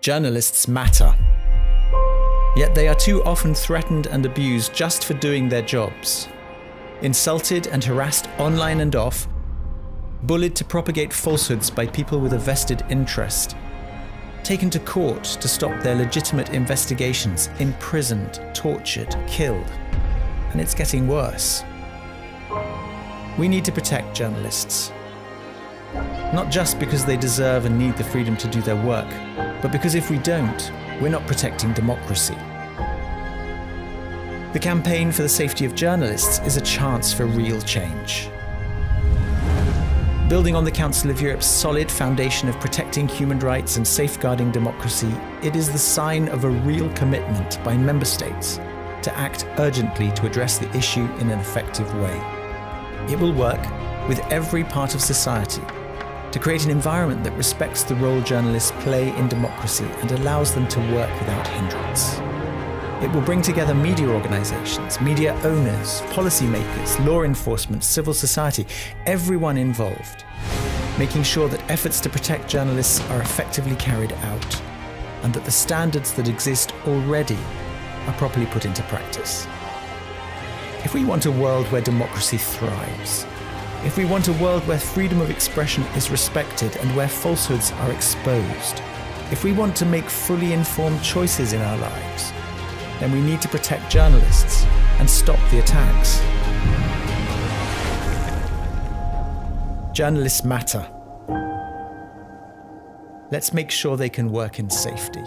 Journalists matter. Yet they are too often threatened and abused just for doing their jobs. Insulted and harassed online and off, bullied to propagate falsehoods by people with a vested interest, taken to court to stop their legitimate investigations, imprisoned, tortured, killed. And it's getting worse. We need to protect journalists. Not just because they deserve and need the freedom to do their work, but because if we don't, we're not protecting democracy. The campaign for the safety of journalists is a chance for real change. Building on the Council of Europe's solid foundation of protecting human rights and safeguarding democracy, it is the sign of a real commitment by member states to act urgently to address the issue in an effective way. It will work with every part of society to create an environment that respects the role journalists play in democracy and allows them to work without hindrance. It will bring together media organizations, media owners, policymakers, law enforcement, civil society, everyone involved, making sure that efforts to protect journalists are effectively carried out and that the standards that exist already are properly put into practice. If we want a world where democracy thrives, if we want a world where freedom of expression is respected and where falsehoods are exposed, if we want to make fully informed choices in our lives, then we need to protect journalists and stop the attacks. Journalists matter. Let's make sure they can work in safety.